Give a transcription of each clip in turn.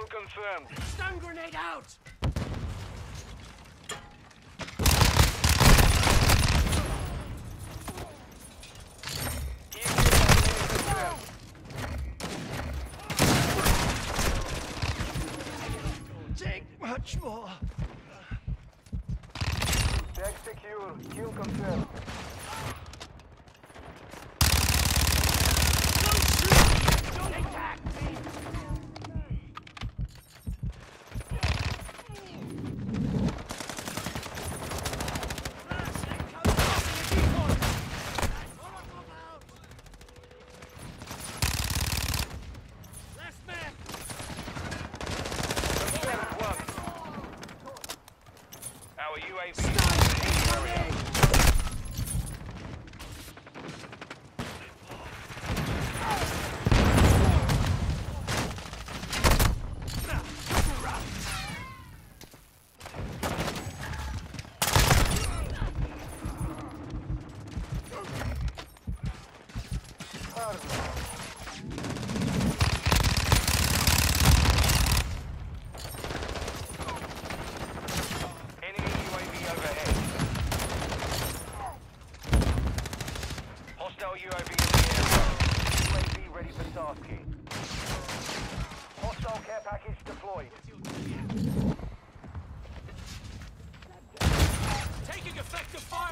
Hostile confirmed. Stun grenade out! Take much more. Tech secure. Kill confirmed.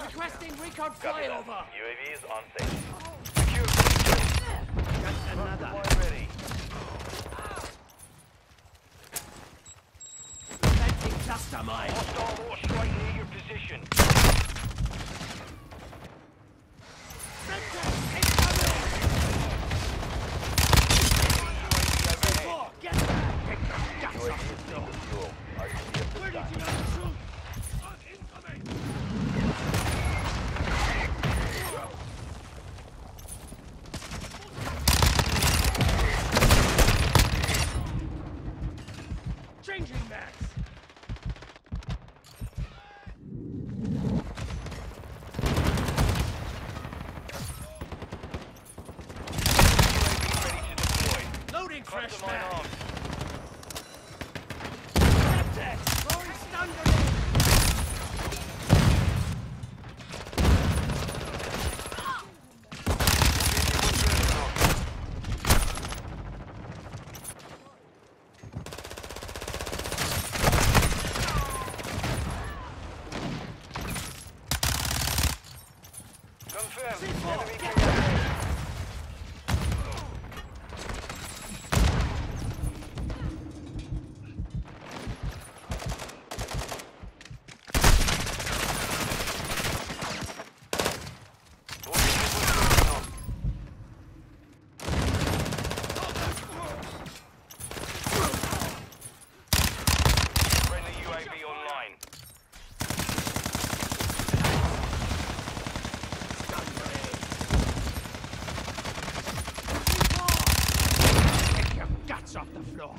Requesting recon flyover. UAV is on station. Secure another. ready. Planting cluster mine. Hostile war strike near your position. down. Enemy off the floor.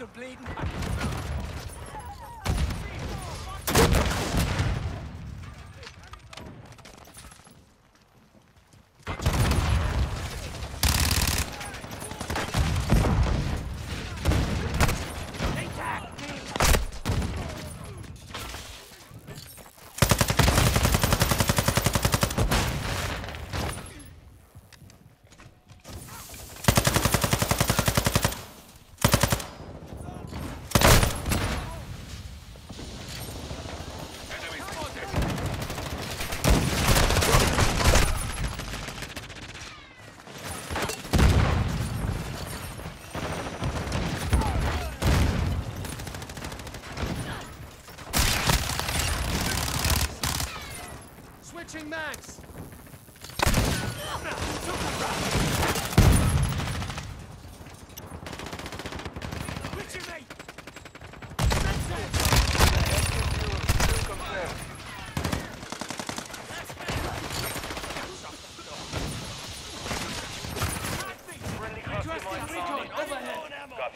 und blöden Hacken.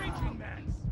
Screeching Max!